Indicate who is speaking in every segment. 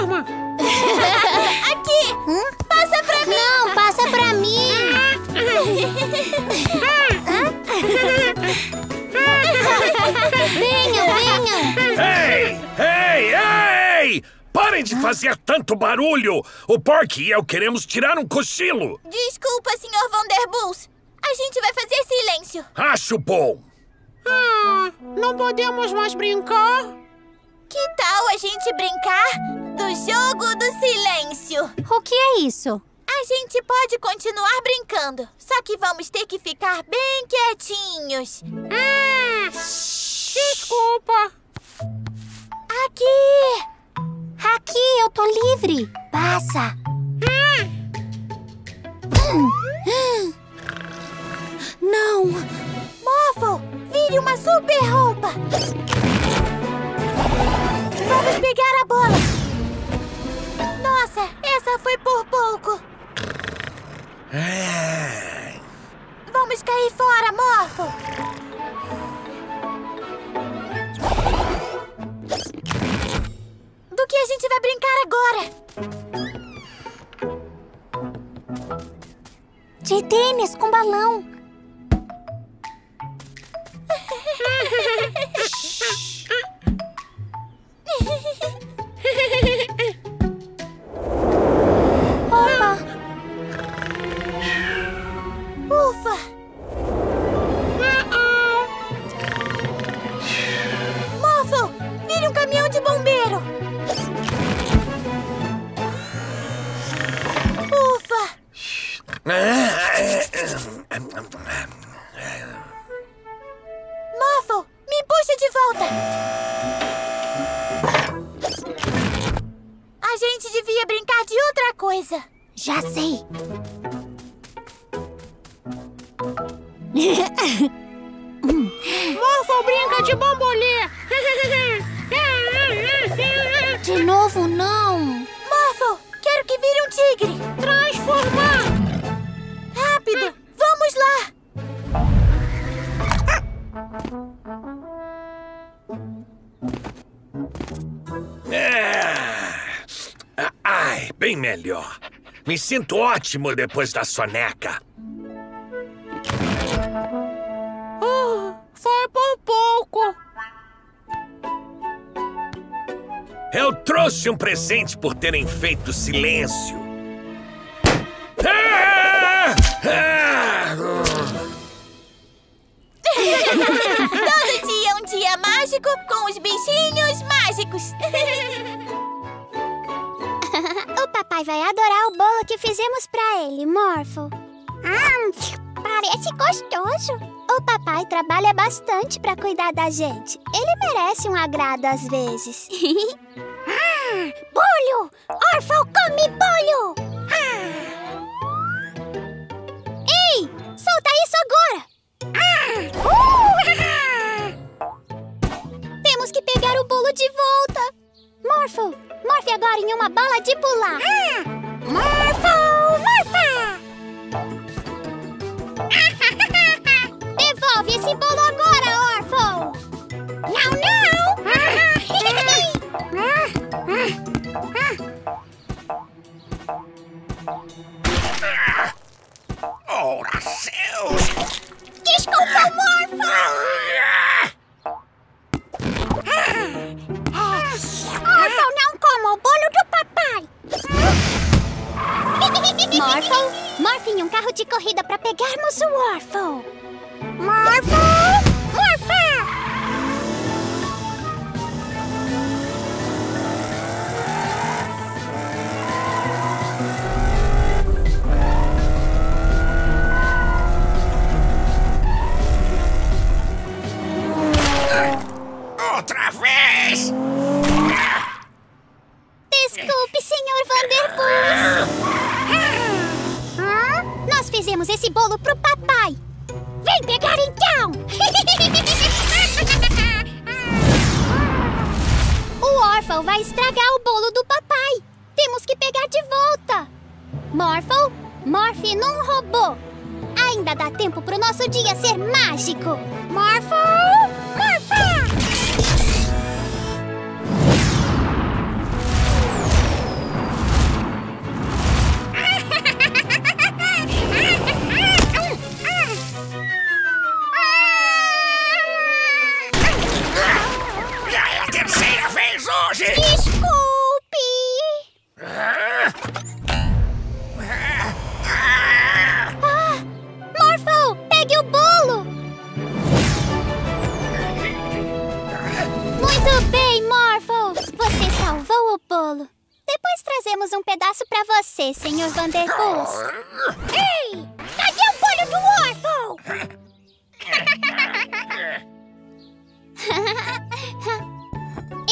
Speaker 1: forma.
Speaker 2: Aqui! Passa pra mim!
Speaker 3: Não, passa pra mim. venham, venham.
Speaker 4: Ei! Ei! Ei! Parem de fazer tanto barulho! O Porky e eu queremos tirar um cochilo!
Speaker 2: Desculpa, Sr. Vanderbulls. A gente vai fazer silêncio.
Speaker 4: Acho bom!
Speaker 1: Ah, não podemos mais brincar?
Speaker 2: Que tal a gente brincar do jogo do silêncio?
Speaker 3: O que é isso?
Speaker 2: A gente pode continuar brincando, só que vamos ter que ficar bem quietinhos.
Speaker 1: Ah, desculpa.
Speaker 2: Aqui!
Speaker 3: Aqui, eu tô livre. Passa. Não.
Speaker 2: Morphle, vire uma super roupa! Vamos pegar a bola! Nossa, essa foi por pouco!
Speaker 4: É.
Speaker 2: Vamos cair fora, Morphle! Do que a gente vai brincar agora?
Speaker 3: De tênis com balão.
Speaker 2: Morphle, me puxa de volta! A gente devia brincar de outra coisa.
Speaker 3: Já sei.
Speaker 1: Morphle brinca de bambolê.
Speaker 3: De novo, não.
Speaker 2: Morphle, quero que vire um tigre.
Speaker 1: Transformar.
Speaker 4: Bem melhor. Me sinto ótimo depois da soneca.
Speaker 1: Oh, foi por pouco.
Speaker 4: Eu trouxe um presente por terem feito silêncio. Ah! Ah!
Speaker 2: Todo dia é um dia mágico com os bichinhos mágicos.
Speaker 3: Vai adorar o bolo que fizemos pra ele, Morpho. Hum, parece gostoso. O papai trabalha bastante pra cuidar da gente. Ele merece um agrado às vezes. ah, bolho! Orfo come bolho! Ah. Ei, solta isso agora! Ah. Uh, Temos que pegar o bolo de volta. Morpho, morfe agora em uma bala de pular. Morpho, morfa! Devolve esse bolo agora, Orpho! Não,
Speaker 4: Ora, céus!
Speaker 3: não! Desculpa, Morpho! Morpho, morfe em um carro de corrida para pegarmos o Orpho! Morpho!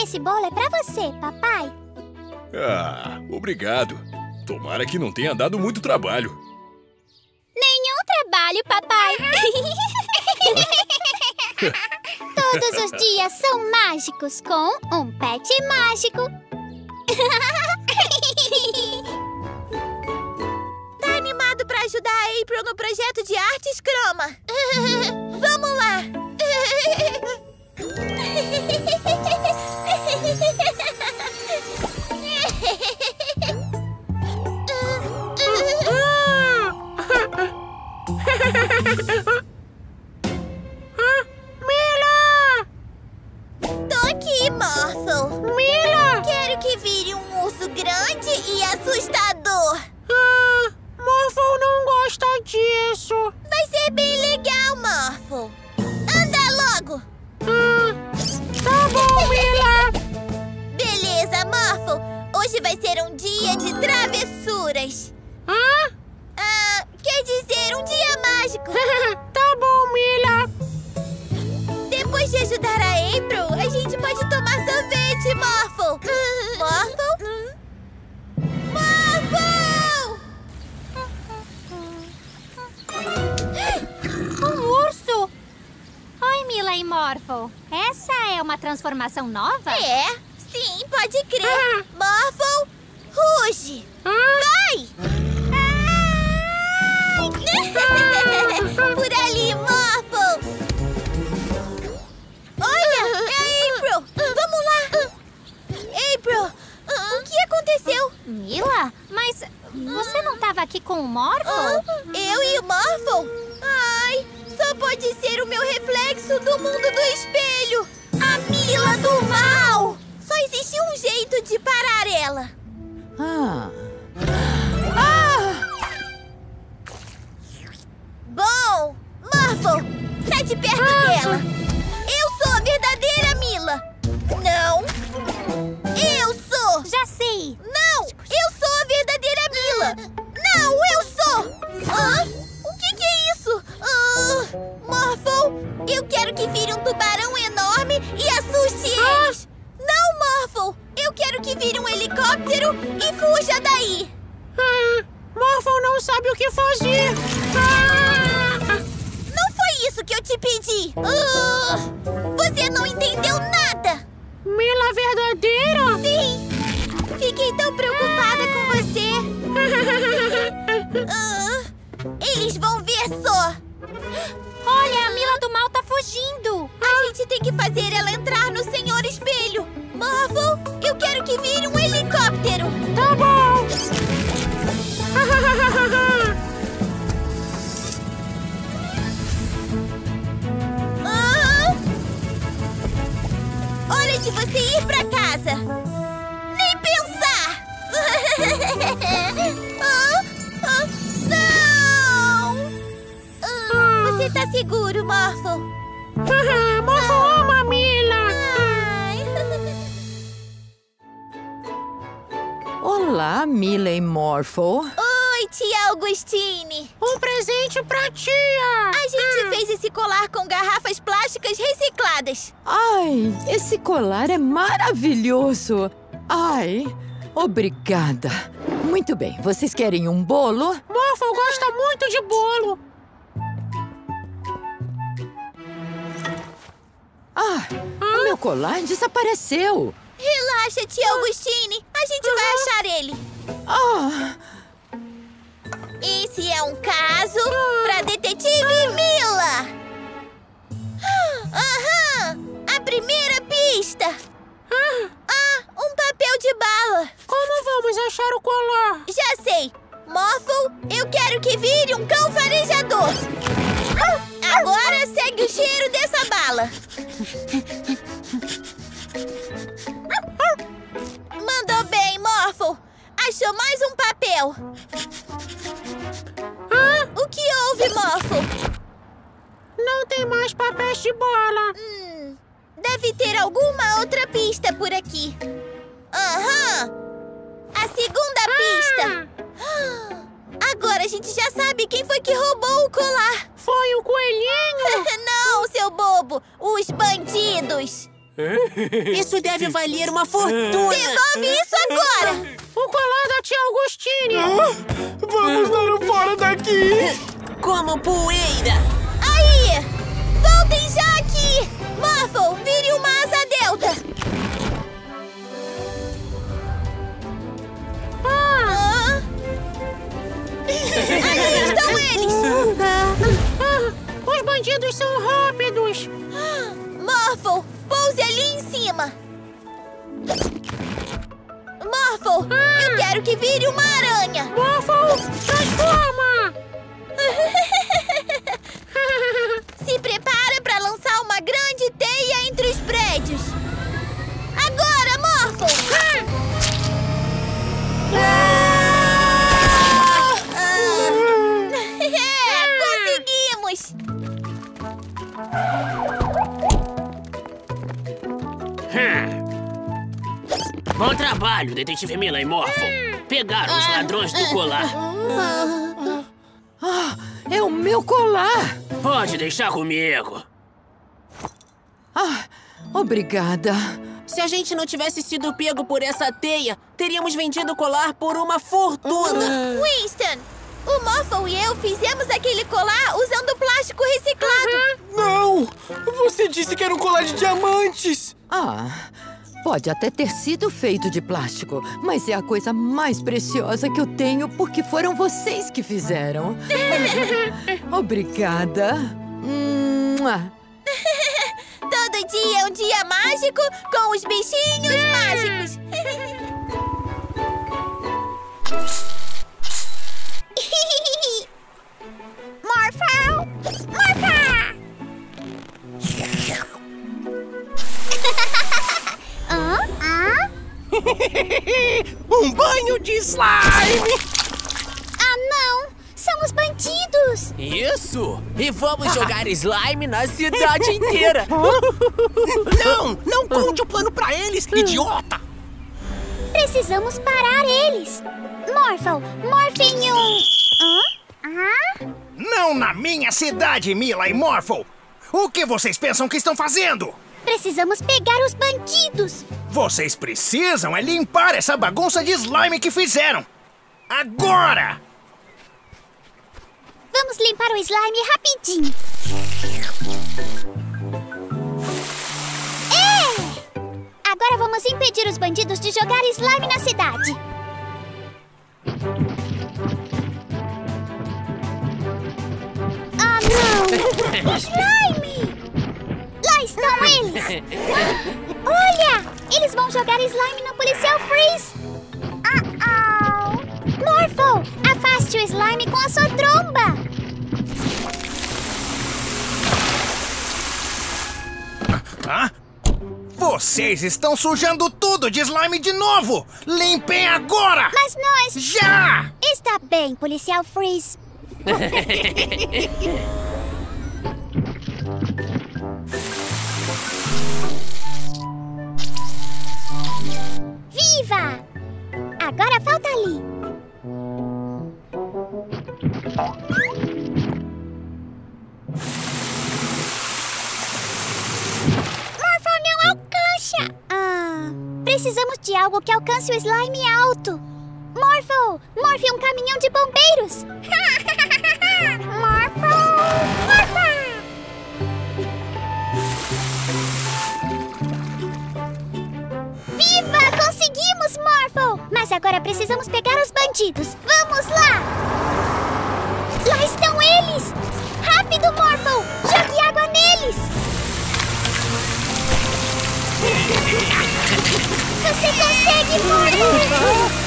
Speaker 3: Esse bolo é pra você, papai.
Speaker 5: Ah, obrigado. Tomara que não tenha dado muito trabalho.
Speaker 3: Nenhum trabalho, papai. Todos os dias são mágicos com um pet mágico.
Speaker 2: Tá animado pra ajudar a April no projeto de artes croma? Vamos lá!
Speaker 1: Mila!
Speaker 2: Tô aqui, Morphle.
Speaker 1: Mila!
Speaker 2: Quero que vire um urso grande e assustador.
Speaker 1: Ah, Morphle não gosta disso.
Speaker 2: Vai ser bem legal, Morphle. Anda logo!
Speaker 1: Ah, tá bom, Mila.
Speaker 2: Beleza, Morphle. Hoje vai ser um dia de travessuras.
Speaker 1: Ah?
Speaker 2: Ah, dizer, um dia mágico.
Speaker 1: tá bom, Mila.
Speaker 2: Depois de ajudar a April, a gente pode tomar sorvete, Morphle. Morphle? Morphle!
Speaker 6: Um urso! Oi, Mila e Morphle. Essa é uma transformação nova?
Speaker 2: É, sim, pode crer. Morphle, ruge. Vai! Por ali, Morphle. Olha, é a April. Vamos lá. April, o que aconteceu?
Speaker 6: Mila? Mas você não estava aqui com o Morphle?
Speaker 2: Eu e o Morphle? Ai, só pode ser o meu reflexo do mundo do espelho. A Mila do mal. Só existe um jeito de parar ela.
Speaker 7: Ah, maravilhoso. Ai, obrigada. Muito bem, vocês querem um bolo?
Speaker 1: Morphle gosta muito de bolo.
Speaker 7: Ah, o meu colar desapareceu.
Speaker 2: Relaxa, tia Augustine. A gente vai achar ele.
Speaker 7: Ah,
Speaker 2: Esse é um caso pra detetive Mila. Aham! A primeira pista. Papel de bala.
Speaker 1: Como vamos achar o colar?
Speaker 2: Já sei. Morphle, eu quero que vire um cão farejador. Agora segue o cheiro dessa bala. Mandou bem, Morphle. Achou mais um papel. O que houve, Morphle?
Speaker 1: Não tem mais papéis de bola.
Speaker 2: Hum, Deve ter alguma outra pista por aqui. Aham! A segunda pista! Agora a gente já sabe quem foi que roubou o colar.
Speaker 1: Foi o coelhinho!
Speaker 2: Não, seu bobo! Os bandidos!
Speaker 1: Isso deve valer uma fortuna!
Speaker 2: Devolve isso agora!
Speaker 1: O colar da tia Augustine!
Speaker 8: Vamos dar um fora daqui!
Speaker 1: Como poeira!
Speaker 2: Aí! Voltem já aqui! Muffle, vire uma asa delta! Aí estão eles!
Speaker 1: Ah, os bandidos são rápidos!
Speaker 2: Morphle, pouse ali em cima! Morphle, eu quero que vire uma aranha!
Speaker 1: Waffle, transforma!
Speaker 2: Se prepara
Speaker 9: trabalho, detetive Mila e Morphle. Pegaram os ladrões do colar.
Speaker 7: Ah, é o meu colar!
Speaker 9: Pode deixar comigo.
Speaker 7: Ah, obrigada.
Speaker 1: Se a gente não tivesse sido pego por essa teia, teríamos vendido o colar por uma fortuna!
Speaker 2: Winston, o Morphle e eu fizemos aquele colar usando plástico reciclado.
Speaker 8: Não! Você disse que era um colar de diamantes!
Speaker 7: Ah, pode até ter sido feito de plástico, mas é a coisa mais preciosa que eu tenho porque foram vocês que fizeram. Obrigada.
Speaker 2: Todo dia é um dia mágico com os bichinhos mágicos.
Speaker 3: Morphle! Morphle!
Speaker 8: Um banho de slime!
Speaker 3: Ah, não! São os bandidos!
Speaker 1: Isso! E vamos jogar slime na cidade inteira!
Speaker 8: Não! Não conte o plano pra eles, idiota!
Speaker 3: Precisamos parar eles! Morphle, morfe em um... Hã? Hã?
Speaker 10: Não na minha cidade, Mila e Morphle! O que vocês pensam que estão fazendo?
Speaker 3: Precisamos pegar os bandidos!
Speaker 10: Vocês precisam é limpar essa bagunça de slime que fizeram! Agora!
Speaker 3: Vamos limpar o slime rapidinho! É! Agora vamos impedir os bandidos de jogar slime na cidade! Ah, não! Slime! Olha! Eles vão jogar slime no policial Freeze! Uh-oh! Morphle! Afaste o slime com a sua tromba!
Speaker 10: Hã? Vocês estão sujando tudo de slime de novo! Limpem agora!
Speaker 3: Mas nós...
Speaker 10: Já!
Speaker 3: Está bem, policial Freeze. Viva! Agora falta ali. Morphle não alcança. Ah, precisamos de algo que alcance o slime alto. Morphle, morfe um caminhão de bombeiros. Morphle, Morphle. Viva! Conseguimos, Morphle! Mas agora precisamos pegar os bandidos. Vamos lá! Lá estão eles! Rápido, Morphle! Jogue água neles! Você consegue, Morphle!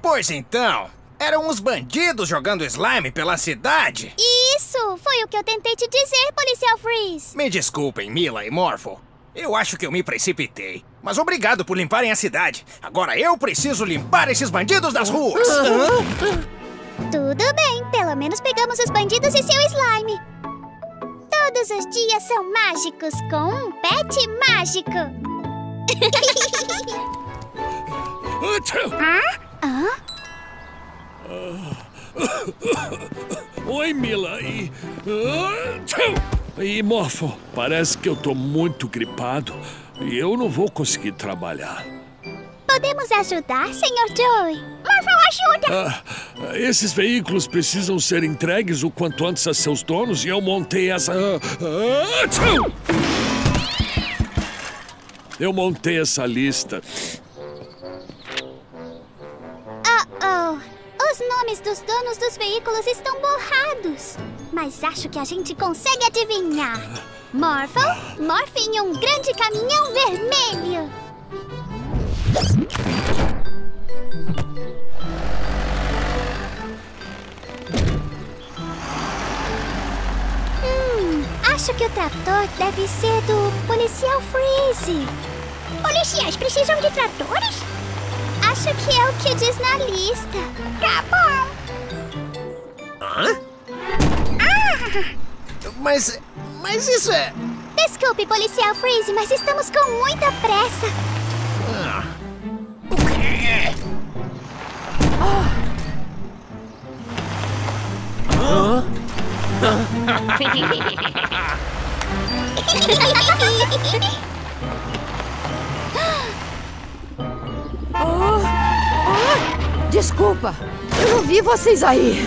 Speaker 10: Pois então, eram os bandidos jogando slime pela cidade?
Speaker 3: Isso! Foi o que eu tentei te dizer, policial Freeze!
Speaker 10: Me desculpem, Mila e Morphle. Eu acho que eu me precipitei. Mas obrigado por limparem a cidade. Agora eu preciso limpar esses bandidos das ruas.
Speaker 3: Tudo bem, pelo menos pegamos os bandidos e seu slime. Todos os dias são mágicos com um pet mágico.
Speaker 5: Achoo!
Speaker 3: Hã?
Speaker 5: Oi, Mila. E. Achoo! E, Morpho, parece que eu tô muito gripado e eu não vou conseguir trabalhar.
Speaker 3: Podemos ajudar, Sr. Joey? Morphle, ajuda!
Speaker 5: Ah, esses veículos precisam ser entregues o quanto antes a seus donos e eu montei essa. Ah! Eu montei essa lista.
Speaker 3: Oh, os nomes dos donos dos veículos estão borrados. Mas acho que a gente consegue adivinhar. Morphle, morfe em um grande caminhão vermelho. Hum, acho que o trator deve ser do policial Freeze. Policiais precisam de tratores? Acho que é o que diz na lista. Tá bom.
Speaker 10: Hã? Mas. Mas isso é.
Speaker 3: Desculpe, policial Freeze, mas estamos com muita pressa.
Speaker 10: Ah. O quê?
Speaker 7: Desculpa, eu não vi vocês aí.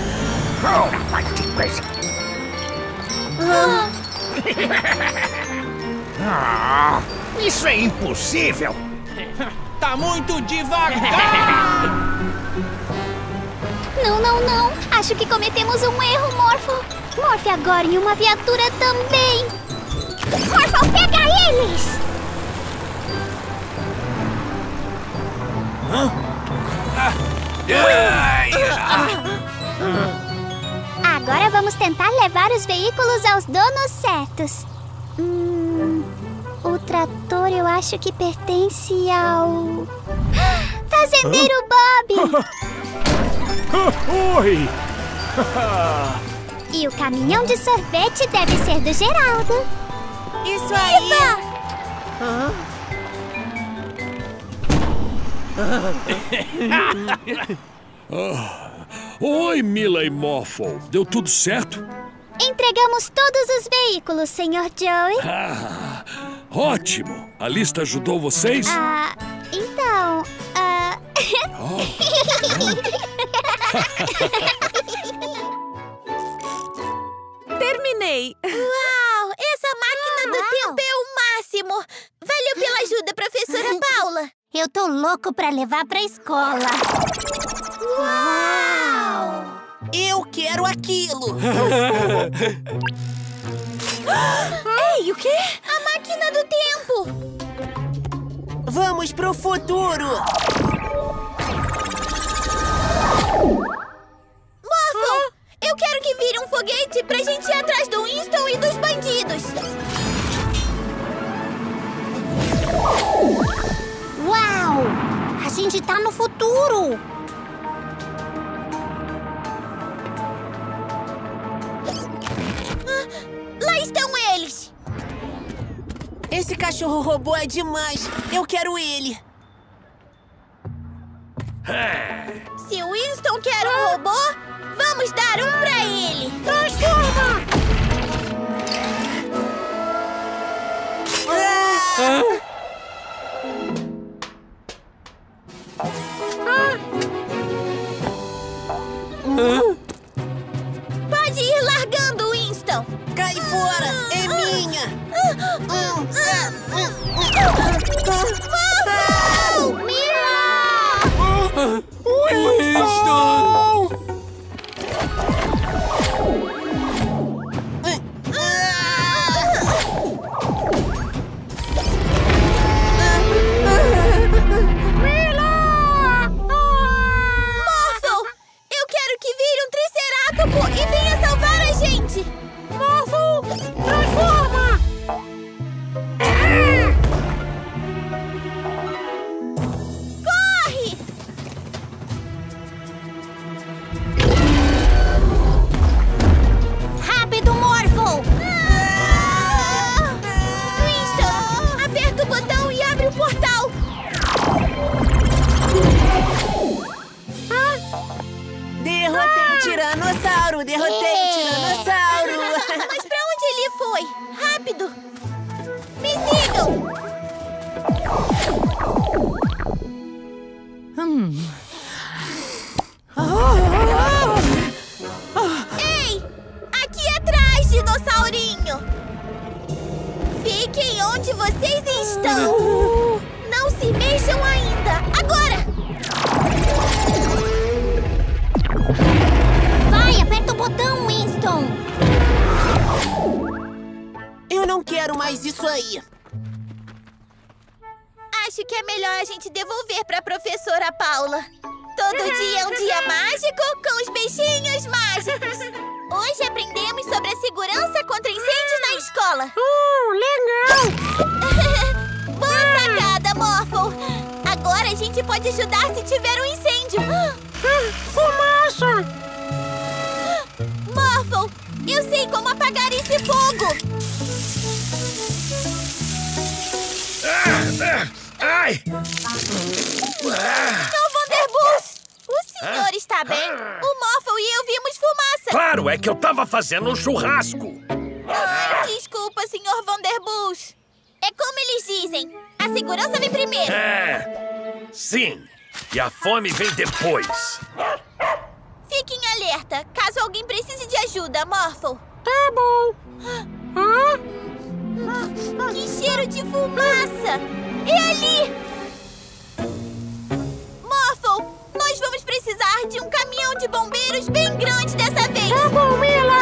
Speaker 10: Ah, isso é impossível!
Speaker 11: Tá muito devagar!
Speaker 3: Não, não, não. Acho que cometemos um erro, Morphle. Morfe agora em uma viatura também. Morphle, pega eles! Agora vamos tentar levar os veículos aos donos certos. Hum, o trator eu acho que pertence ao. Fazendeiro Bob!
Speaker 5: Oi!
Speaker 3: E o caminhão de sorvete deve ser do Geraldo.
Speaker 1: Isso aí!
Speaker 5: Oi, Mila e Morphle. Deu tudo certo?
Speaker 3: Entregamos todos os veículos, Sr. Joey.
Speaker 5: Ah, ótimo! A lista ajudou vocês?
Speaker 3: Ah, então. Ah...
Speaker 1: Terminei!
Speaker 2: Uau! Essa máquina do tempo é o máximo! Valeu pela ajuda, professora Paula!
Speaker 3: Eu tô louco pra levar pra escola.
Speaker 2: Uau!
Speaker 1: Eu quero aquilo!
Speaker 2: Ei, o quê? A máquina do tempo!
Speaker 1: Vamos pro futuro!
Speaker 2: Morphle! Eu quero que vire um foguete pra gente ir atrás do Winston e dos bandidos!
Speaker 3: Uau! A gente tá no futuro!
Speaker 2: Lá estão eles!
Speaker 1: Esse cachorro robô é demais! Eu quero ele!
Speaker 2: Se o Winston quer um robô, vamos dar um pra ele! Transforma! Pode não
Speaker 1: quero mais isso aí!
Speaker 2: Acho que é melhor a gente devolver pra professora Paula. Todo dia é um dia mágico com os peixinhos mágicos. Hoje aprendemos sobre a segurança contra incêndios na escola.
Speaker 12: Uh, legal!
Speaker 2: Boa sacada, Morphle! Agora a gente pode ajudar se tiver um incêndio.
Speaker 12: Fumaça!
Speaker 2: Morphle, eu sei como apagar esse fogo.
Speaker 5: Ah, ah, ai!
Speaker 2: Não, Vanderbus! O senhor está bem? O Morphle e eu vimos fumaça.
Speaker 4: Claro, é que eu tava fazendo um churrasco.
Speaker 2: Ai, desculpa, senhor Vanderbus. É como eles dizem, a segurança vem primeiro.
Speaker 4: É. Sim. E a fome vem depois.
Speaker 2: Fiquem alerta, caso alguém precise de ajuda, Morphle.
Speaker 12: Tá bom. Hã?
Speaker 2: Que cheiro de fumaça! É ali! Morphle, nós vamos precisar de um caminhão de bombeiros bem grande dessa vez.
Speaker 12: Tá bom, Mila!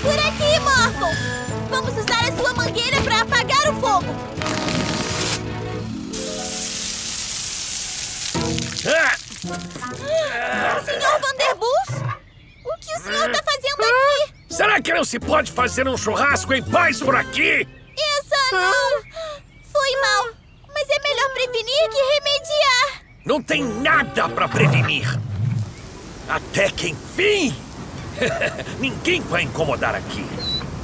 Speaker 2: Por aqui, Morphle! Vamos usar a sua mangueira para apagar o fogo. Senhor Vanderbus? O que o senhor está fazendo aqui?
Speaker 4: será que não se pode fazer um churrasco em paz por aqui?
Speaker 2: Essa não! Foi mal, mas é melhor prevenir que remediar.
Speaker 4: Não tem nada pra prevenir. Até que enfim, ninguém vai incomodar aqui.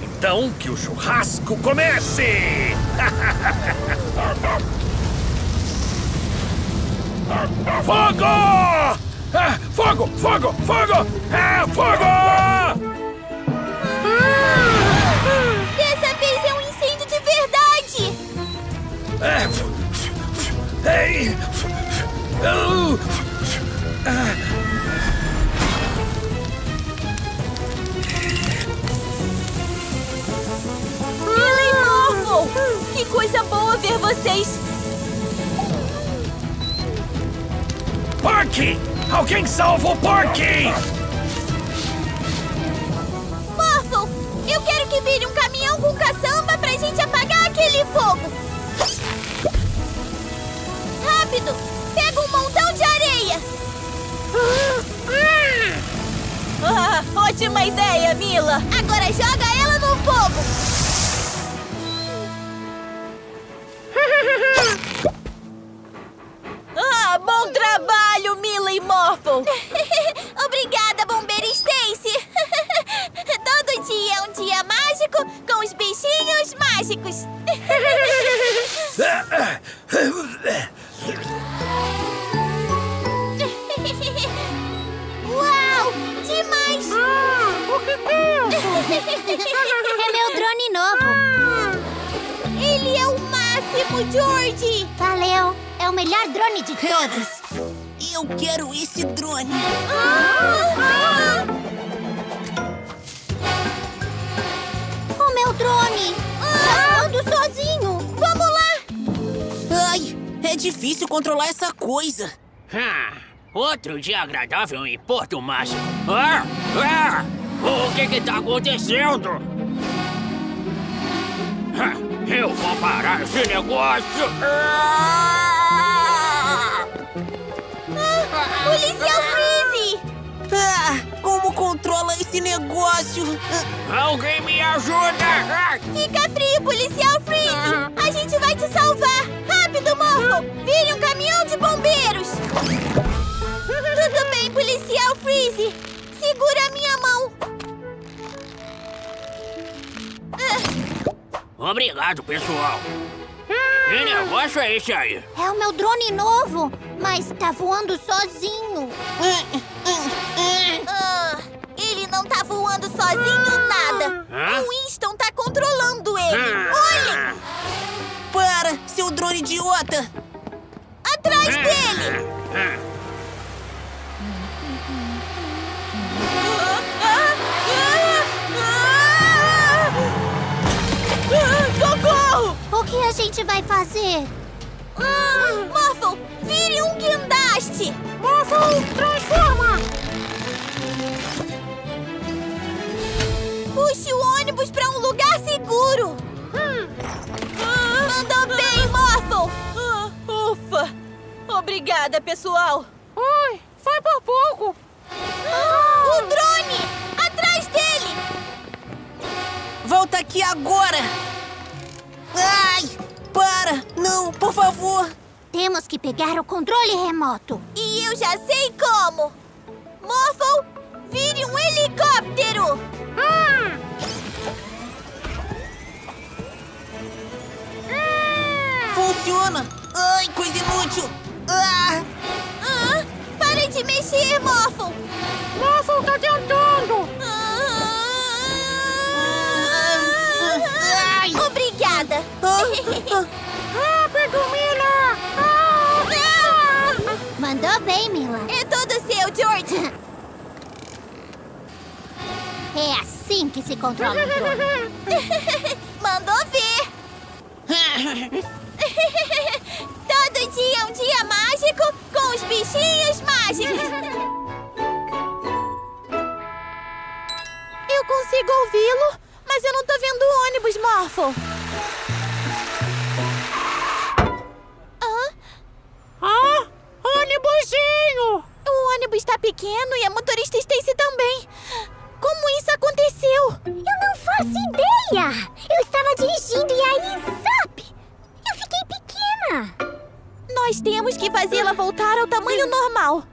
Speaker 4: Então que o churrasco comece! Fogo! Ah, fogo! Fogo! Fogo! É, fogo!
Speaker 2: Dessa vez é um incêndio de verdade!
Speaker 4: É, Ei! Oh,
Speaker 2: Morphle! Que coisa boa ver vocês!
Speaker 4: Porky! Alguém salva o Porky!
Speaker 2: Morphle, eu quero que vire um caminhão com caçamba pra gente apagar aquele fogo! Rápido! Pega um montão de areia! Ah, ótima ideia, Mila! Agora joga ela no fogo! Ah, bom trabalho, Morphle! Obrigada, bombeira Stacy! Todo dia é um dia mágico com os bichinhos mágicos! Uau! Demais!
Speaker 12: o que é isso?
Speaker 6: É meu drone novo.
Speaker 2: Ele é o máximo, George!
Speaker 6: Valeu. É o melhor drone de todos.
Speaker 1: Eu quero esse drone!
Speaker 2: Ah!
Speaker 6: O meu drone.
Speaker 2: Ah! Ando sozinho! Vamos lá!
Speaker 1: Ai, é difícil controlar essa coisa!
Speaker 9: Ah, outro dia agradável em Porto Mágico. Ah, ah, o que que tá acontecendo? Ah, eu vou parar esse negócio. Ah! Alguém me ajuda! Ah,
Speaker 2: Fica frio, Policial Freeze! A gente vai te salvar! Rápido, Morphle! Vire um caminhão de bombeiros! Tudo bem, Policial Freeze! Segura a minha mão!
Speaker 9: Obrigado, pessoal. Que negócio é esse aí?
Speaker 6: É o meu drone novo, mas tá voando sozinho.
Speaker 2: Ah, não tá voando sozinho nada.
Speaker 9: Hã?
Speaker 2: O Winston tá controlando ele. Olhem!
Speaker 1: Para, seu drone idiota!
Speaker 2: Atrás dele!
Speaker 3: Socorro! O que a gente vai fazer?
Speaker 2: Ah, Morphle, vire um guindaste!
Speaker 12: Morphle, transforma!
Speaker 2: Puxe o ônibus pra um lugar seguro! Mandou bem, Morphle!
Speaker 1: Ah, ufa! Obrigada, pessoal!
Speaker 12: Oi, foi por pouco!
Speaker 2: O drone! Atrás dele!
Speaker 1: Volta aqui agora! Ai! Para! Não, por favor!
Speaker 3: Temos que pegar o controle remoto.
Speaker 2: E eu já sei como! Morphle, vire um helicóptero!
Speaker 1: Funciona! Ai, coisa inútil! Ah!
Speaker 2: Ah, para de mexer, Morphle!
Speaker 12: Morphle tá tentando!
Speaker 2: Ah,
Speaker 3: É assim que se controla um drone.
Speaker 2: Mandou ver! Todo dia é um dia mágico com os bichinhos mágicos! Eu consigo ouvi-lo, mas eu não tô vendo o ônibus, Morphle! Hã?
Speaker 12: Ah, ônibusinho!
Speaker 2: O ônibus tá pequeno e a motorista Stacy também. Como isso aconteceu?
Speaker 3: Eu não faço ideia! Eu estava dirigindo e aí, zap! Eu fiquei pequena!
Speaker 2: Nós temos que fazê-la voltar ao tamanho normal.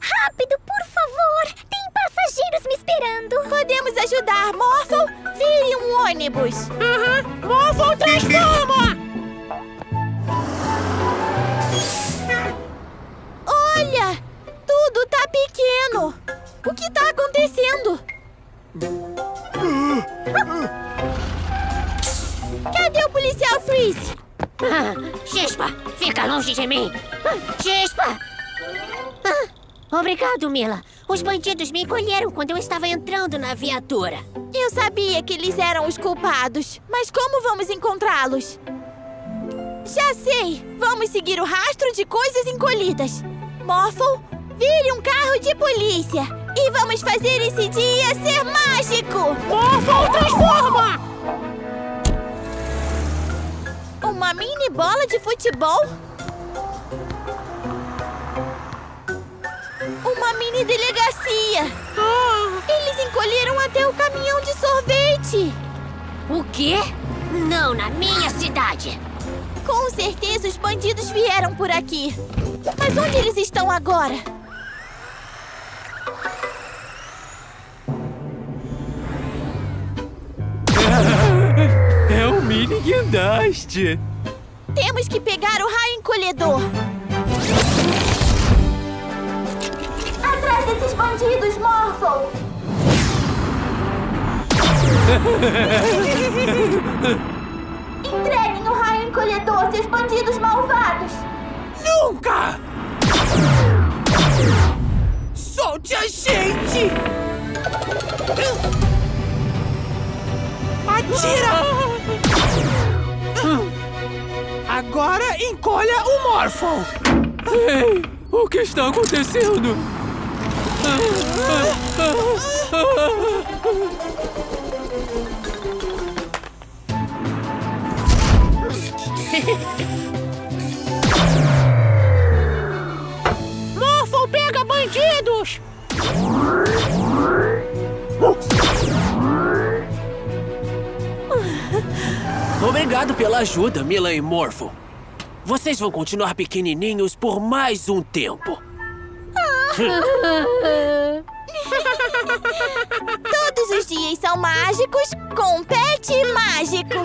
Speaker 3: Rápido, por favor! Tem passageiros me esperando!
Speaker 2: Podemos ajudar, Morphle? Vire um ônibus.
Speaker 12: Aham, Morphle transforma!
Speaker 2: Olha! Tudo tá pequeno. O que tá acontecendo? Cadê o policial Freeze?
Speaker 6: Ah, Chispa, fica longe de mim! Ah, Chispa! Ah, obrigado, Mila. Os bandidos me encolheram quando eu estava entrando na viatura.
Speaker 2: Eu sabia que eles eram os culpados, mas como vamos encontrá-los? Já sei! Vamos seguir o rastro de coisas encolhidas. Morphle, vire um carro de polícia e vamos fazer esse dia ser mágico!
Speaker 12: Morphle transforma!
Speaker 2: Uma mini bola de futebol? Uma mini delegacia! Eles encolheram até o caminhão de sorvete!
Speaker 6: O quê? Não na minha cidade!
Speaker 2: Com certeza os bandidos vieram por aqui. Mas onde eles estão agora?
Speaker 13: Um guindaste.
Speaker 2: Temos que pegar o raio encolhedor. Atrás desses bandidos, Morphle! Entreguem o raio encolhedor, seus bandidos malvados!
Speaker 1: Nunca! Solte a gente! Atira!
Speaker 13: Agora encolha o Morphle. Ei, o que está acontecendo?
Speaker 12: Morphle pega bandidos!
Speaker 9: Obrigado pela ajuda, Mila e Morphle. Vocês vão continuar pequenininhos por mais um tempo.
Speaker 2: Todos os dias são mágicos com um pet mágico.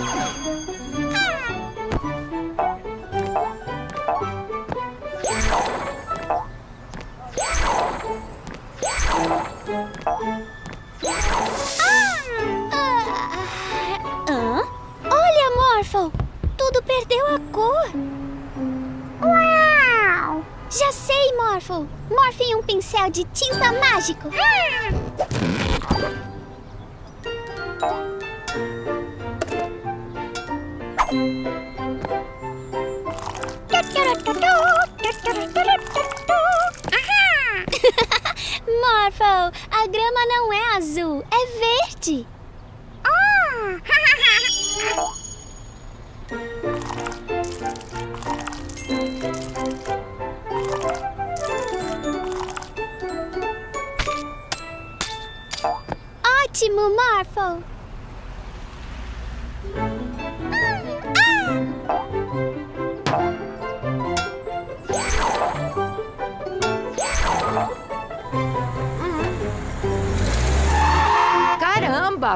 Speaker 3: Hã? Olha, Morphle! Tudo perdeu a cor. Uau! Já sei, Morphle. Morphe em um pincel de tinta mágico. Morphle, a grama não é azul, é verde. Ótimo, Morphle!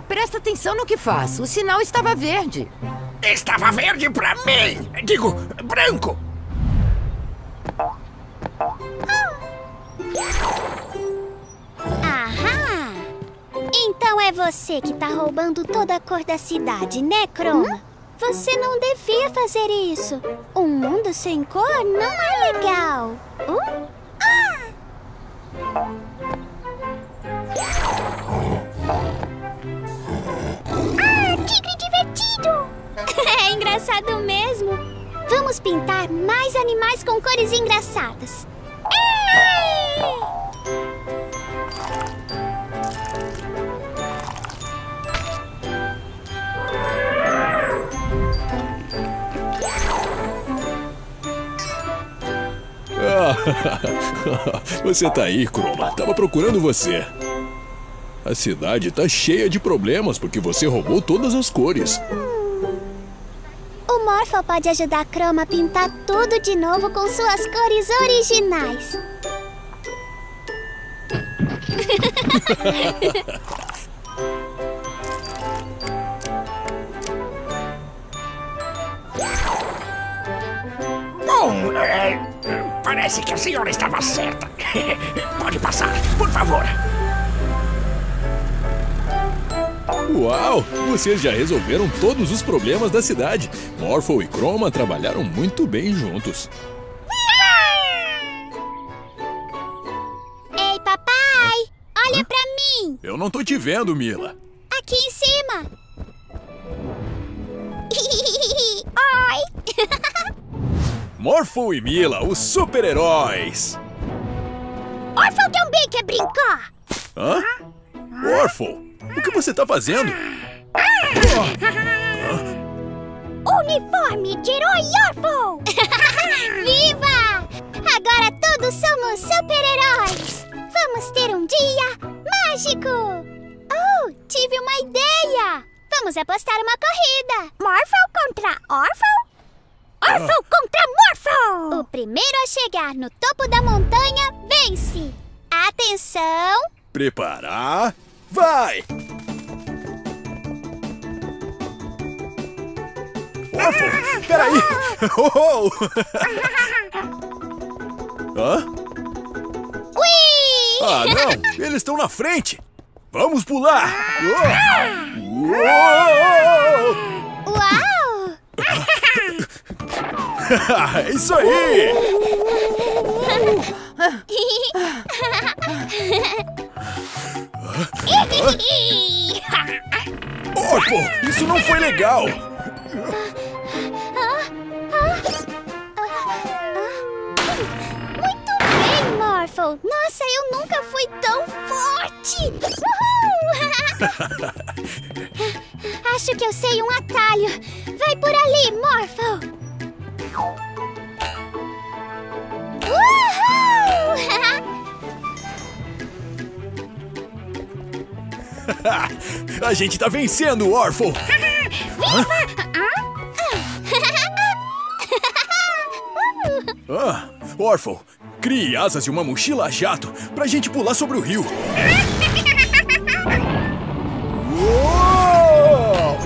Speaker 7: Presta atenção no que faço. O sinal estava verde.
Speaker 4: Estava verde pra mim! Digo, branco!
Speaker 3: Ahá! Então é você que tá roubando toda a cor da cidade, né, Chroma? Você não devia fazer isso. Um mundo sem cor não é legal. Hum? Ah, engraçado mesmo. Vamos pintar mais animais com cores engraçadas.
Speaker 5: Você tá aí, Chroma. Tava procurando você. A cidade tá cheia de problemas porque você roubou todas as cores.
Speaker 3: O Morphle pode ajudar a Chroma a pintar tudo de novo com suas cores originais.
Speaker 4: Bom, é, parece que a senhora estava certa. Pode passar, por favor.
Speaker 5: Uau! Vocês já resolveram todos os problemas da cidade. Morphle e Chroma trabalharam muito bem juntos.
Speaker 3: Ei, papai! Olha pra mim!
Speaker 5: Eu não tô te vendo, Mila.
Speaker 3: Aqui em cima! Oi!
Speaker 5: Morphle e Mila, os super-heróis.
Speaker 3: Orphan também quer brincar!
Speaker 5: Hã? Morphle, o que você tá fazendo?
Speaker 3: Uniforme de herói Orphan! Viva! Agora todos somos super-heróis! Vamos ter um dia mágico! Oh, tive uma ideia! Vamos apostar uma corrida! Morphle contra Orphan? Orphan contra Morphle! O primeiro a chegar no topo da montanha vence! Atenção!
Speaker 5: Preparar, vai! Morphle, peraí! Oh! Hã?
Speaker 3: Ui!
Speaker 5: Ah, não! Eles estão na frente! Vamos pular! Oh! Uou!
Speaker 3: Uau!
Speaker 5: É Isso aí! Orphle, isso não foi legal!
Speaker 3: Muito bem, Morphle! Nossa, eu nunca fui tão forte! Uhul! Acho que eu sei um atalho. Vai por ali, Morphle!
Speaker 5: A gente tá vencendo, Orphle! Ah, Orphle, crie asas e uma mochila a jato pra gente pular sobre o rio. Uou!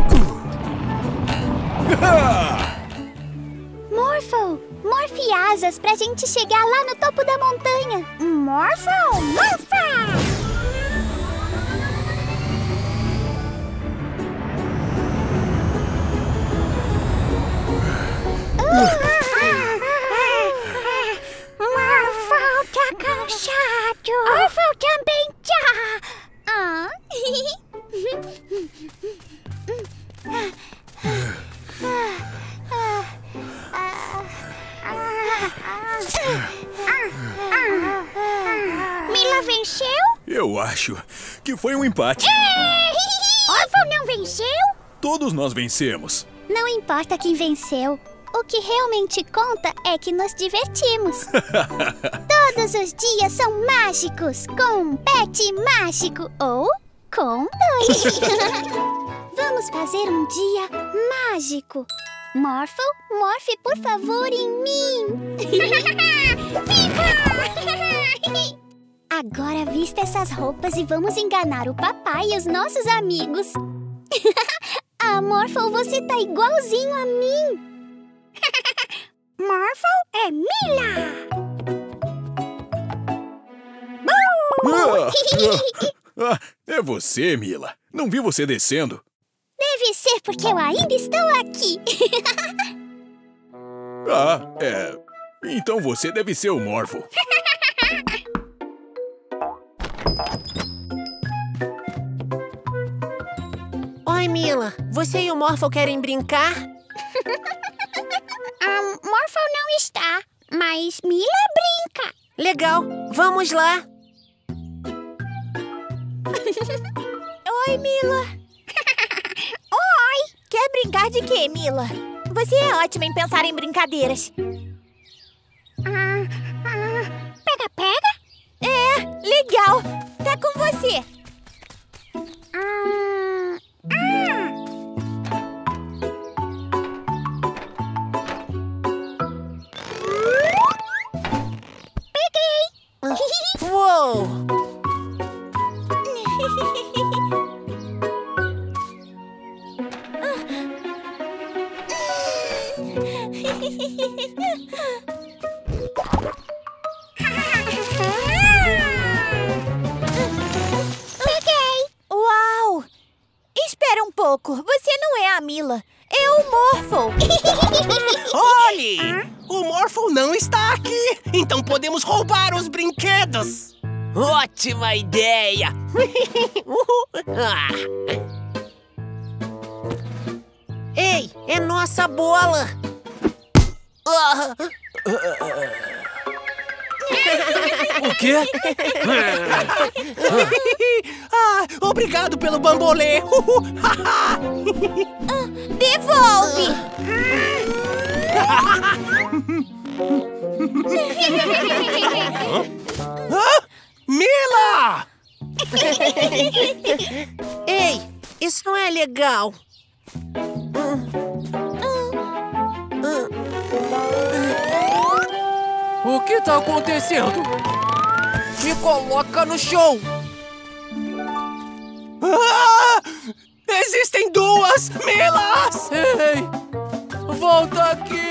Speaker 3: Morphle, morfe asas pra gente chegar lá no topo da montanha. Morphle, morfa! Morphle tá cansado. Morphle também. Ah. Mila venceu?
Speaker 5: Eu acho que foi um empate.
Speaker 3: Orphan não venceu?
Speaker 5: Todos nós vencemos.
Speaker 3: Não importa quem venceu. O que realmente conta é que nos divertimos. Todos os dias são mágicos com um pet mágico ou com dois. Vamos fazer um dia mágico. Morphle, morfe por favor em mim. Viva! Agora vista essas roupas e vamos enganar o papai e os nossos amigos. ah, Morphle, você tá igualzinho a mim. Morphle é Mila!
Speaker 5: Ah, ah, ah, é você, Mila. Não vi você descendo.
Speaker 3: Deve ser porque eu ainda estou aqui.
Speaker 5: Ah, é. Então você deve ser o Morphle.
Speaker 1: Oi, Mila. Você e o Morphle querem brincar?
Speaker 3: Ah, Morphle não está, mas Mila brinca.
Speaker 1: Legal. Vamos lá.
Speaker 2: Oi, Mila. Oi. Quer brincar de quê, Mila? Você é ótima em pensar em brincadeiras.
Speaker 3: Ah, ah, pega, pega?
Speaker 2: É, legal. Tá com você.
Speaker 3: Ah. Peguei.
Speaker 2: Uau! Espera um pouco. Você não é a Mila. É o Morphle.
Speaker 8: Olhe! O Morphle não está aqui, então podemos roubar os brinquedos.
Speaker 9: Ótima ideia!
Speaker 1: Ei, é nossa bola!
Speaker 13: O quê?
Speaker 8: ah, obrigado pelo bambolê.
Speaker 2: Devolve!
Speaker 8: ah, Mila!
Speaker 1: Ei, isso não é legal.
Speaker 13: O que tá acontecendo?
Speaker 1: Me coloca no show!
Speaker 8: Ah, existem duas Milas!
Speaker 13: Ei! Volta aqui!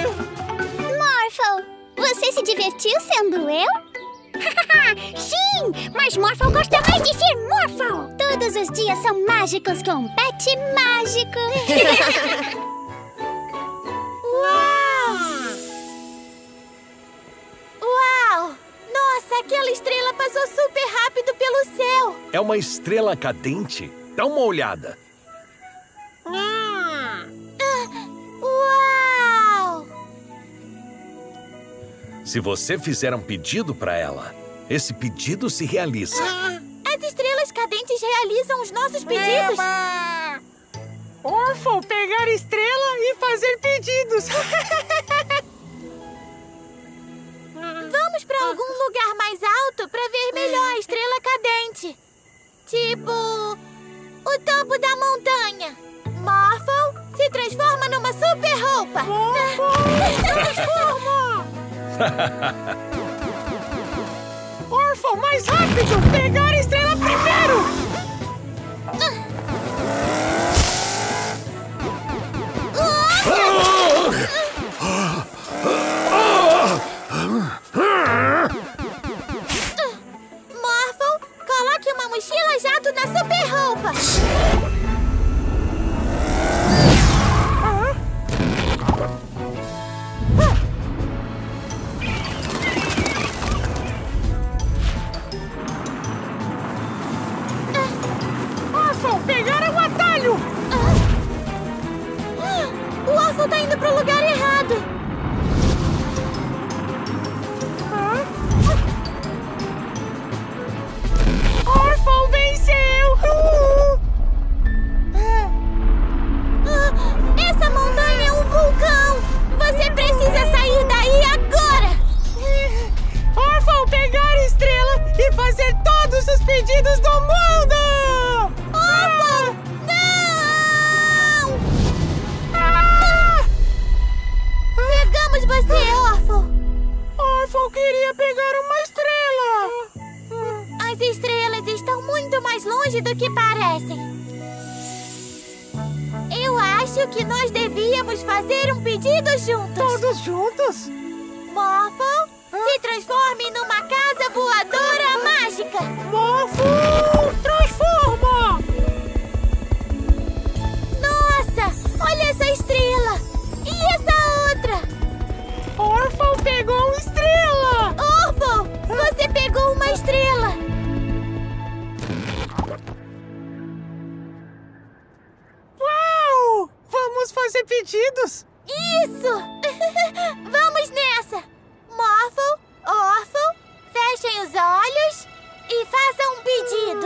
Speaker 3: Morphle, você se divertiu sendo eu? Sim, mas Morphle gosta mais de ser Morphle. Todos os dias são mágicos com um pet mágico.
Speaker 2: Uau! Nossa, aquela estrela passou super rápido pelo céu.
Speaker 4: É uma estrela cadente? Dá uma olhada.
Speaker 2: Uau!
Speaker 4: Se você fizer um pedido para ela, esse pedido se realiza.
Speaker 2: As estrelas cadentes realizam os nossos pedidos.
Speaker 12: Orfo, pegar estrela e fazer pedidos.
Speaker 2: Vamos pra algum lugar mais alto pra ver melhor a estrela cadente. Tipo, o topo da montanha. Morphle se transforma numa super roupa.
Speaker 12: Transforma! Orfo, mais rápido! Pegar a estrela primeiro!
Speaker 2: Fazer
Speaker 12: pedidos?
Speaker 2: Isso! Vamos nessa! Morphle, Orphan, fechem os olhos e façam um pedido.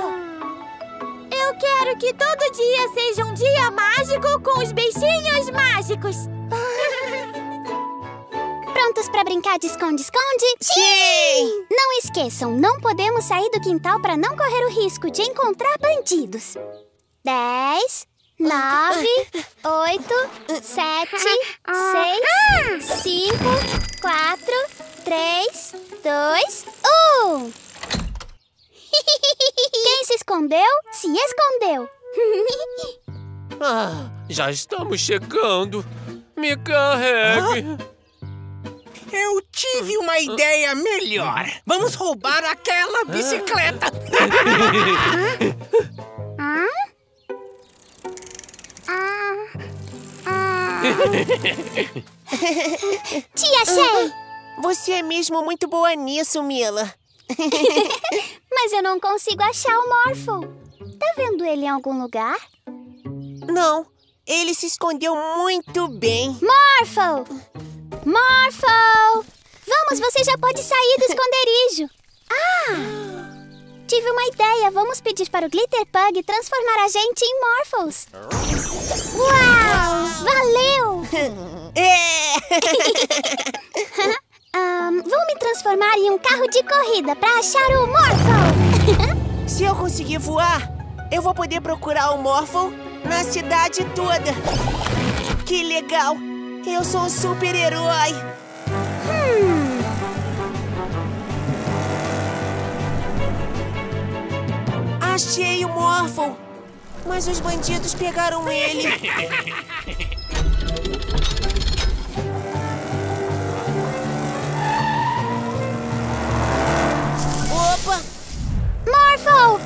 Speaker 2: Eu quero que todo dia seja um dia mágico com os bichinhos mágicos.
Speaker 3: Prontos pra brincar de esconde-esconde?
Speaker 1: Sim!
Speaker 3: Não esqueçam, não podemos sair do quintal para não correr o risco de encontrar bandidos. Dez, nove, oito, sete, seis, cinco, quatro, três, dois, um. Quem se escondeu, se escondeu.
Speaker 13: Ah, já estamos chegando. Me carregue.
Speaker 8: Eu tive uma ideia melhor. Vamos roubar aquela bicicleta.
Speaker 3: Te achei!
Speaker 1: Você é mesmo muito boa nisso, Mila.
Speaker 3: Mas eu não consigo achar o Morphle. Tá vendo ele em algum lugar?
Speaker 1: Não, ele se escondeu muito bem.
Speaker 3: Morphle! Morphle! Vamos, você já pode sair do esconderijo. Ah! Tive uma ideia. Vamos pedir para o Glitter Pug transformar a gente em Morphles. Uau! Valeu! Ahn, vou me transformar em um carro de corrida para achar o Morphle.
Speaker 1: Se eu conseguir voar, eu vou poder procurar o Morphle na cidade toda. Que legal! Eu sou um super-herói.
Speaker 3: Hum,
Speaker 1: Achei o Morphle, mas os bandidos pegaram ele.
Speaker 3: Morphle!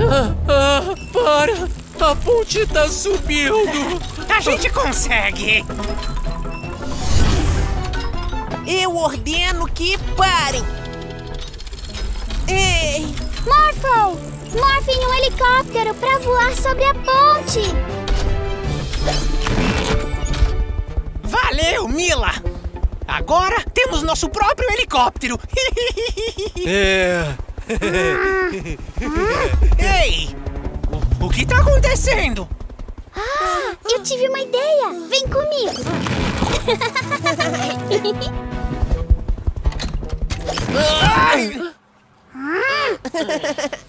Speaker 13: Ah, ah, para! A ponte tá subindo!
Speaker 8: A gente consegue.
Speaker 1: Eu ordeno que parem! Ei!
Speaker 3: Morphle! Morphe em um helicóptero para voar sobre a ponte.
Speaker 8: Valeu, Mila! Agora temos nosso próprio helicóptero.
Speaker 13: É.
Speaker 8: Ei! O, o que tá acontecendo?
Speaker 3: Ah, eu tive uma ideia. Vem comigo.
Speaker 8: Ai!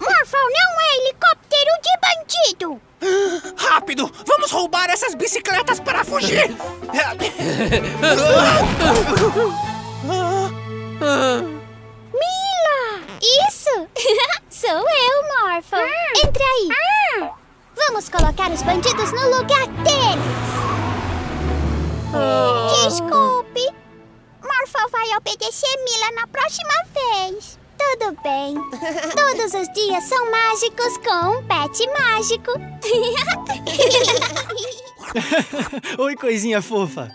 Speaker 3: Morphle não é helicóptero de bandido.
Speaker 8: Rápido! Vamos roubar essas bicicletas para fugir!
Speaker 3: Isso! Sou eu, Morphle. Entre aí. Vamos colocar os bandidos no lugar deles. Desculpe. Morphle vai obedecer Mila na próxima vez. Tudo bem. Todos os dias são mágicos com um pet mágico.
Speaker 14: Oi, coisinha fofa.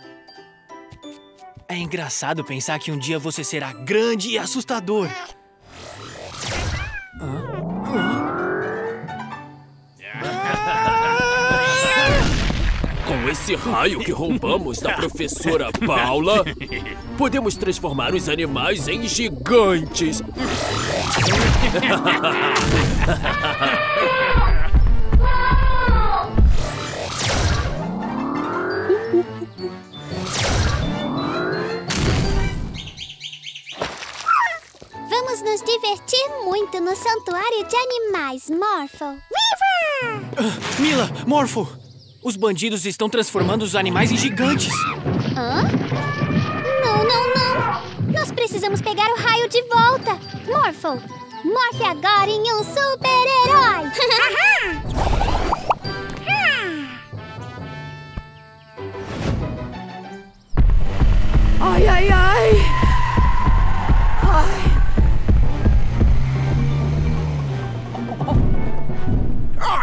Speaker 14: É engraçado pensar que um dia você será grande e assustador.
Speaker 13: Com esse raio que roubamos da professora Paula, podemos transformar os animais em gigantes.
Speaker 3: nos divertir muito no Santuário de Animais, Morpho. Viva!
Speaker 14: Mila, Morpho! Os bandidos estão transformando os animais em gigantes.
Speaker 3: Hã? Não, não, não! Nós precisamos pegar o raio de volta. Morpho, morfe agora em um super-herói!
Speaker 7: ai, ai, ai!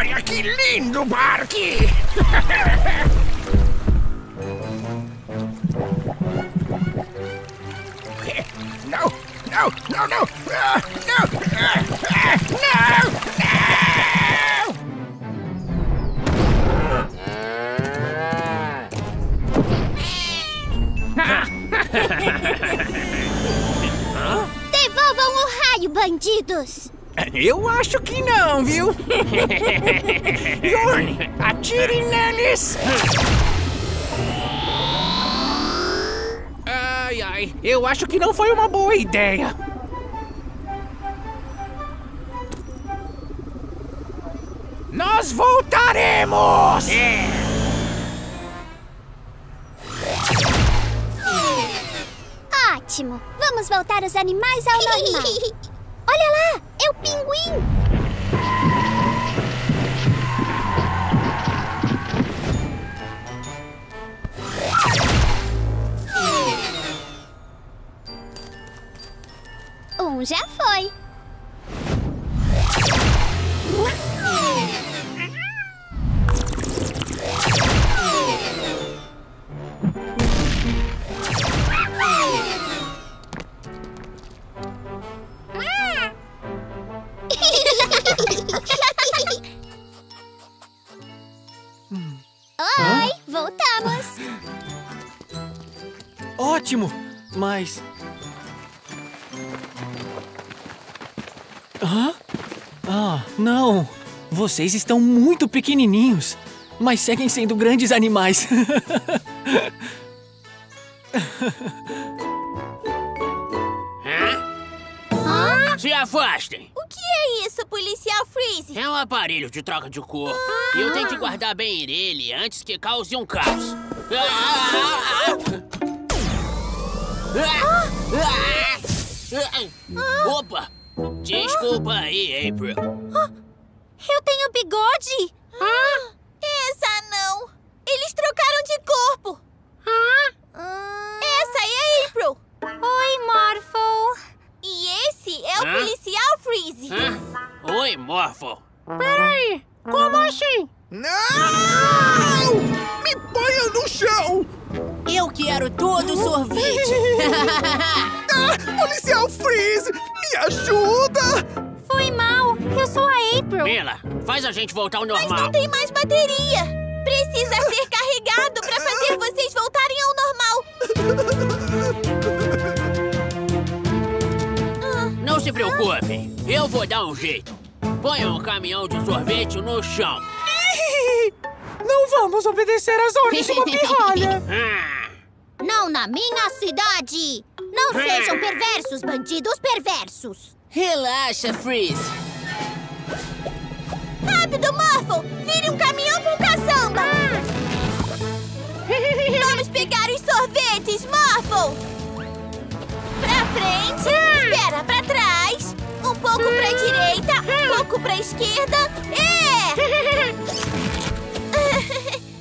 Speaker 10: Olha que lindo parque! Não, não, não, não! Não! Ah, ah, Não! Não!
Speaker 3: Devolvam o raio, bandidos!
Speaker 10: Eu acho que não, viu? Yorn, atire neles! Ai, ai, eu acho que não foi uma boa ideia. Nós voltaremos!
Speaker 3: Ótimo! Vamos voltar os animais ao normal. Olha lá! É o pinguim! Um já foi.
Speaker 14: Vocês estão muito pequenininhos, mas seguem sendo grandes animais.
Speaker 9: Hã? Se afastem!
Speaker 2: O que é isso, policial Freeze?
Speaker 9: É um aparelho de troca de cor. E eu tenho que guardar bem ele antes que cause um caos. Opa! Desculpa aí, April.
Speaker 2: Eu tenho bigode? Ah? Essa não! Eles trocaram de corpo! Essa é a April! Oi, Morphle! E esse é o
Speaker 9: Hã?
Speaker 2: policial Freeze!
Speaker 9: Hã? Oi, Morphle.
Speaker 12: Peraí, como assim?
Speaker 10: Não! Me ponha no chão!
Speaker 1: Eu quero todo o sorvete.
Speaker 10: Ah, policial Freeze, me ajuda!
Speaker 2: Foi mal! Eu sou a April!
Speaker 9: Mila, faz a gente voltar ao
Speaker 2: Mas
Speaker 9: normal.
Speaker 2: não tem mais bateria! Precisa ser carregado pra fazer vocês voltarem ao normal!
Speaker 9: Não se preocupe, eu vou dar um jeito. Ponha um caminhão de sorvete no chão.
Speaker 12: Não vamos obedecer às ordens de uma pirralha.
Speaker 9: Ah,
Speaker 3: Não na minha cidade! Não sejam perversos, bandidos perversos!
Speaker 1: Relaxa, Freeze.
Speaker 2: Vire um caminhão com caçamba! Vamos pegar os sorvetes, Morphle! Pra frente, espera, pra trás, um pouco pra direita, um pouco pra esquerda, é!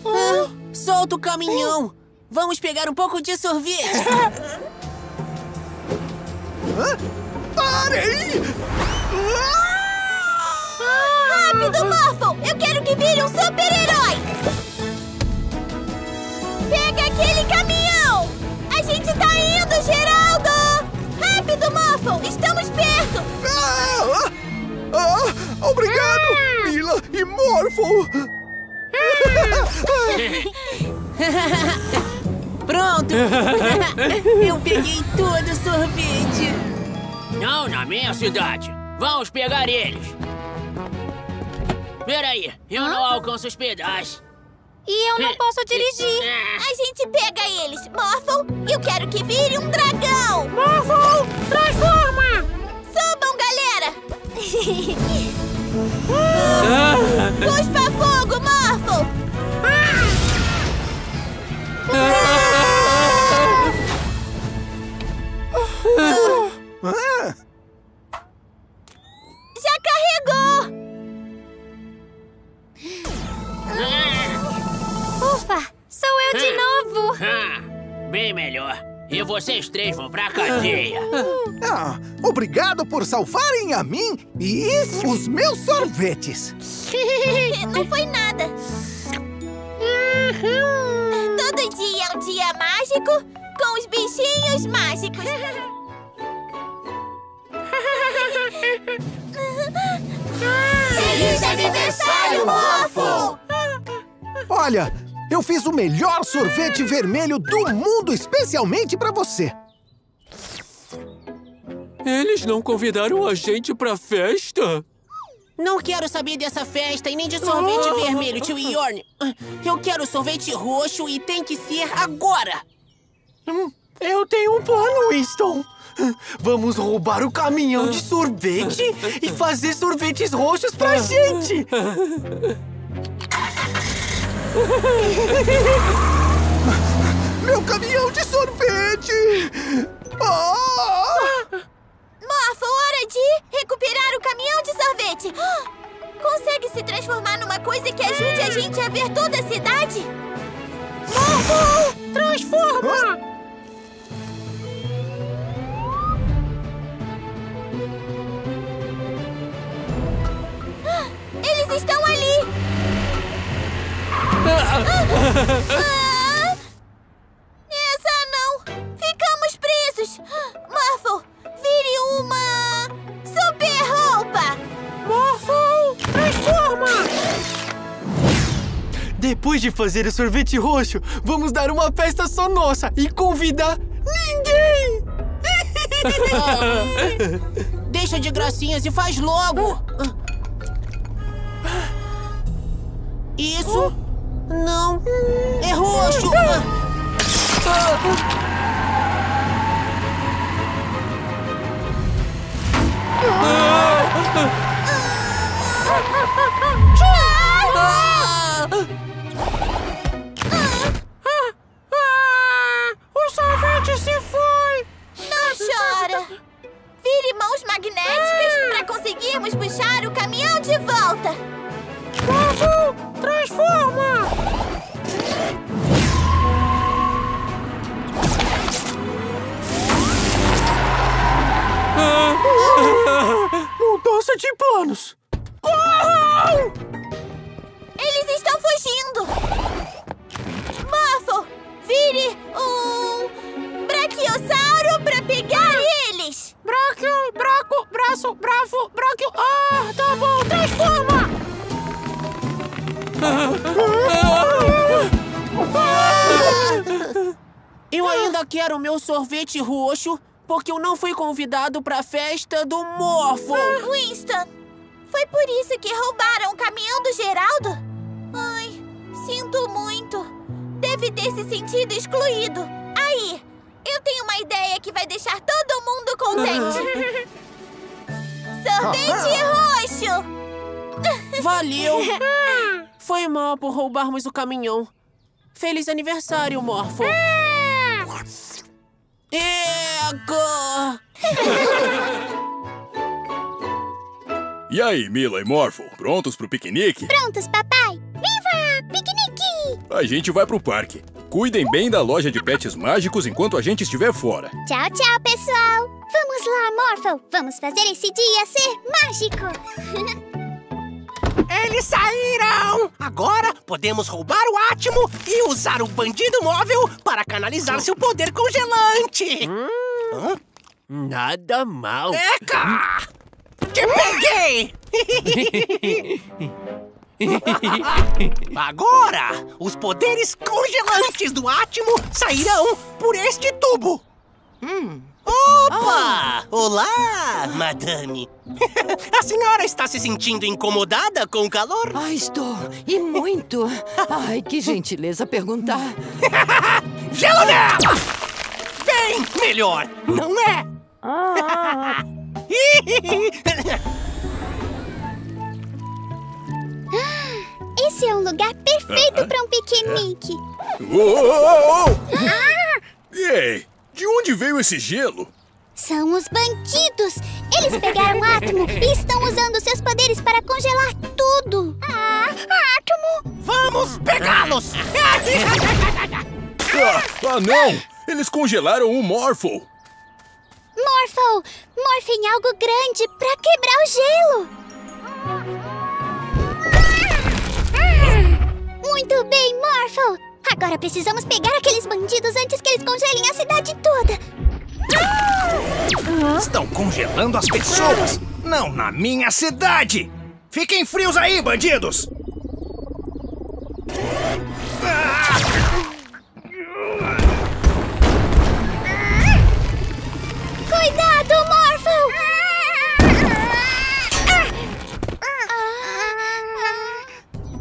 Speaker 1: Ah, solta o caminhão. Vamos pegar um pouco de sorvete.
Speaker 10: Parem!
Speaker 2: Rápido, Morphle! Eu quero que vire um super-herói! Pega aquele caminhão! A gente tá indo, Geraldo! Rápido, Morphle! Estamos perto!
Speaker 10: Ah, ah, obrigado, Mila e Morphle!
Speaker 1: Pronto. Eu peguei todo o sorvete.
Speaker 9: não na minha cidade. Vamos pegar eles. Peraí, eu não alcanço os pedais.
Speaker 2: E eu não posso dirigir! A gente pega eles! Morphle, eu quero que vire um dragão!
Speaker 12: Morphle, transforma!
Speaker 2: Subam, galera! Cuspa fogo, Morphle!
Speaker 10: Ah,
Speaker 2: Já carregou! Ufa, sou eu de novo!
Speaker 9: Ah, bem melhor. E vocês três vão pra cadeia.
Speaker 10: Ah, obrigado por salvarem a mim e os meus sorvetes.
Speaker 2: Não foi nada. Todo dia é um dia mágico com os bichinhos mágicos.
Speaker 10: Feliz
Speaker 2: aniversário, Morphle!
Speaker 10: Olha, eu fiz o melhor sorvete vermelho do mundo especialmente pra você.
Speaker 13: Eles não convidaram a gente pra festa?
Speaker 1: Não quero saber dessa festa e nem de sorvete
Speaker 12: Oh.
Speaker 1: vermelho, tio Yorn. Eu quero sorvete roxo e tem que ser agora.
Speaker 14: Hum, Eu tenho um plano, Winston. Vamos roubar o caminhão de sorvete e fazer sorvetes roxos pra gente.
Speaker 10: Meu caminhão de sorvete! Ah!
Speaker 2: Morphle, hora de recuperar o caminhão de sorvete. Consegue se transformar numa coisa que ajude a gente a ver toda a cidade? Morphle, transforma! Eles estão ali! Ah! Essa não! Ficamos presos! Morphle, vire uma... super roupa!
Speaker 12: Morphle, transforma!
Speaker 14: Depois de fazer o sorvete roxo, vamos dar uma festa só nossa e convidar ninguém!
Speaker 1: Deixa de gracinhas e faz logo. Isso? Não. É roxo.
Speaker 12: O sorvete
Speaker 1: roxo porque eu não fui convidado pra festa do Morphle.
Speaker 2: Winston, foi por isso que roubaram o caminhão do Geraldo? Ai, sinto muito. Deve ter se sentido excluído. Aí, eu tenho uma ideia que vai deixar todo mundo contente. Sorvete roxo!
Speaker 1: Valeu! Foi mal por roubarmos o caminhão. Feliz aniversário, Morphle. Ega!
Speaker 5: E aí, Mila e Morphle, prontos pro piquenique?
Speaker 3: Prontos, papai? Viva! Piquenique!
Speaker 5: A gente vai pro parque. Cuidem bem da loja de pets mágicos enquanto a gente estiver fora.
Speaker 3: Tchau, tchau, pessoal! Vamos lá, Morphle! Vamos fazer esse dia ser mágico!
Speaker 8: Eles saíram! Agora podemos roubar o Atmo e usar o bandido móvel para canalizar seu poder congelante! Hã?
Speaker 13: Nada mal.
Speaker 8: Eca! Te peguei! Agora, os poderes congelantes do Atmo sairão por este tubo. Hum. Opa! Olá, madame. A senhora está se sentindo incomodada com o calor?
Speaker 7: Ah, estou. E muito. Ai, que gentileza perguntar.
Speaker 8: Gelo nela! Bem melhor, não é?
Speaker 3: Esse é um lugar perfeito para um piquenique!
Speaker 5: Uou, uou! Ei, de onde veio esse gelo?
Speaker 3: São os bandidos! Eles pegaram Átomo e estão usando seus poderes para congelar tudo! Ah, Átomo!
Speaker 8: Vamos pegá-los!
Speaker 5: Ah, ah, não! Eles congelaram o Morphle!
Speaker 3: Morphle, morfe em algo grande pra quebrar o gelo! Muito bem, Morphle! Agora precisamos pegar aqueles bandidos antes que eles congelem a cidade toda!
Speaker 10: Estão congelando as pessoas! Não na minha cidade! Fiquem frios aí, bandidos!
Speaker 3: Cuidado, Morphle!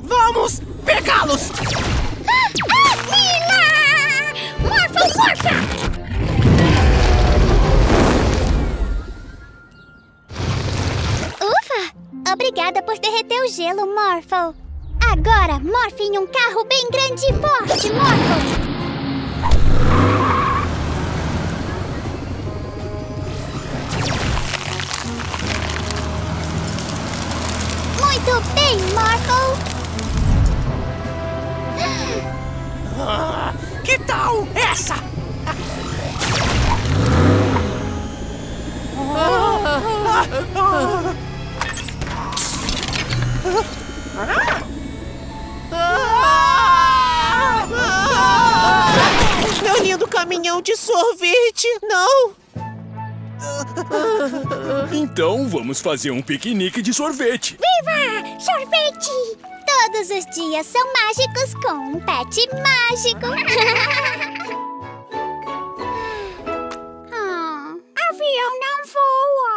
Speaker 8: Vamos pegá-los!
Speaker 3: Morfa! Ufa! Obrigada por derreter o gelo, Morphle. Agora, morfe em um carro bem grande e forte, Morphle! Muito bem, Morphle!
Speaker 8: Que tal essa?
Speaker 1: Meu lindo caminhão de sorvete, não!
Speaker 5: Então vamos fazer um piquenique de sorvete.
Speaker 3: Viva! Sorvete! Todos os dias são mágicos com um pet mágico. Ah, avião não voa.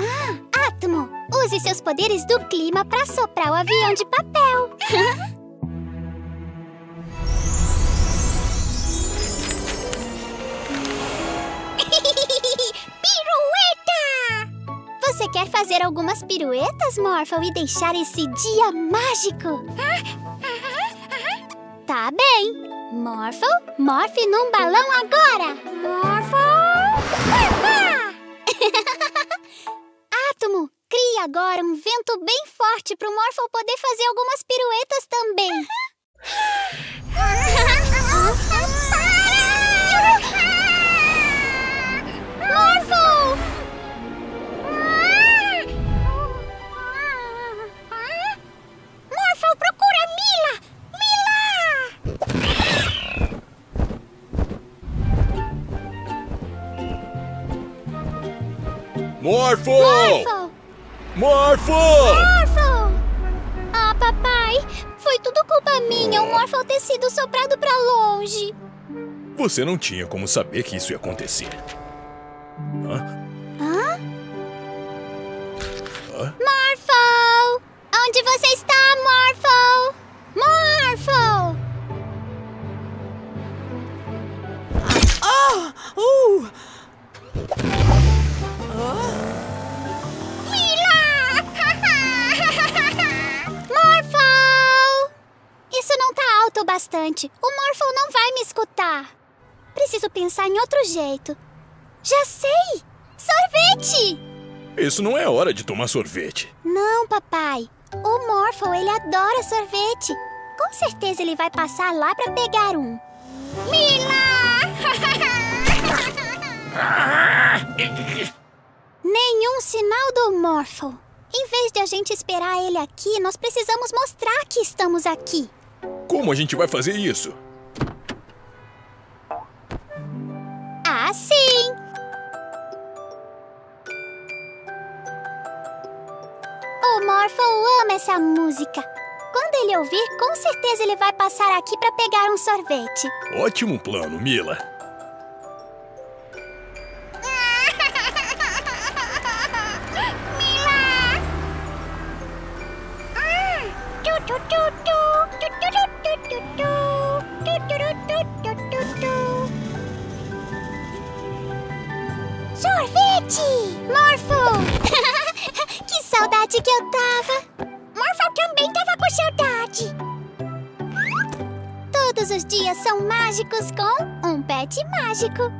Speaker 3: Ah, Átomo, use seus poderes do clima para soprar o avião de papel. Você quer fazer algumas piruetas, Morphle, e deixar esse dia mágico? Tá bem. Morphle, morfe num balão agora. Morphle! Átomo, crie agora um vento bem forte pro Morphle poder fazer algumas piruetas também. Morphle, Mila! Mila!
Speaker 5: Morphle!
Speaker 3: Morphle!
Speaker 5: Morphle!
Speaker 3: Morphle! Ah, papai, foi tudo culpa minha o Morphle ter sido soprado pra longe.
Speaker 5: Você não tinha como saber que isso ia acontecer. Hã?
Speaker 3: Hã?
Speaker 5: Hã?
Speaker 3: Morphle! Onde você está, Morphle? Morphle!
Speaker 1: Ah! Uh!
Speaker 3: Mila! Morphle! Isso não tá alto o bastante. O Morphle não vai me escutar. Preciso pensar em outro jeito. Já sei! Sorvete!
Speaker 5: Isso não é hora de tomar sorvete.
Speaker 3: Não, papai. O Morphle, ele adora sorvete. Com certeza ele vai passar lá pra pegar um. Mila! Nenhum sinal do Morphle. Em vez de a gente esperar ele aqui, nós precisamos mostrar que estamos aqui.
Speaker 5: Como a gente vai fazer isso?
Speaker 3: Assim. O Morphle ama essa música. Quando ele ouvir, com certeza ele vai passar aqui para pegar um sorvete.
Speaker 5: Ótimo plano, Mila.
Speaker 3: Sorvete! Morphle! que saudade que eu tava! Morphle também tava com saudade! Todos os dias são mágicos com um pet mágico.